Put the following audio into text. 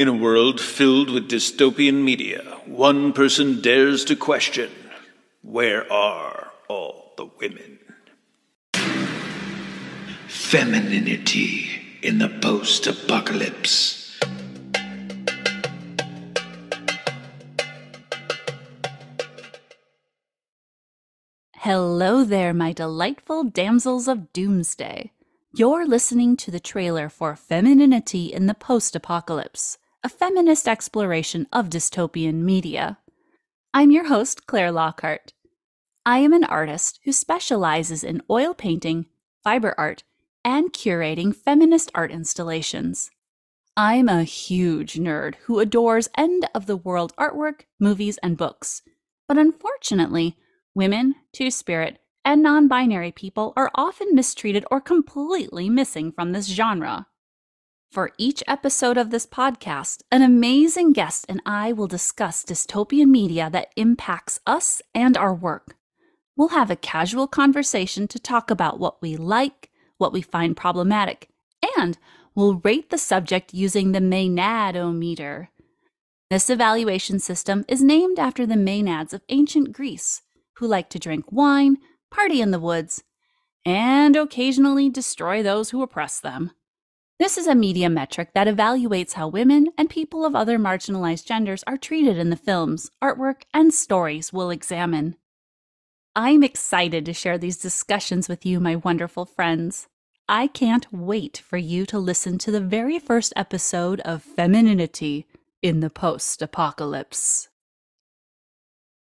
In a world filled with dystopian media, one person dares to question where are all the women? Femininity in the post apocalypse. Hello there, my delightful damsels of doomsday. You're listening to the trailer for Femininity in the Post Apocalypse, a feminist exploration of dystopian media. I'm your host, Klaire Lockheart. I am an artist who specializes in oil painting, fiber art, and curating feminist art installations. I'm a huge nerd who adores end of the world artwork, movies, and books. But unfortunately, women, two spirit, and non binary people are often mistreated or completely missing from this genre. For each episode of this podcast, an amazing guest and I will discuss dystopian media that impacts us and our work. We'll have a casual conversation to talk about what we like, what we find problematic, and we'll rate the subject using the Maenadometer. This evaluation system is named after the Maenads of ancient Greece, who liked to drink wine, party in the woods, and occasionally destroy those who oppress them. This is a media metric that evaluates how women and people of other marginalized genders are treated in the films, artwork, and stories we'll examine. I'm excited to share these discussions with you, my wonderful friends. I can't wait for you to listen to the very first episode of Femininity in the Post Apocalypse.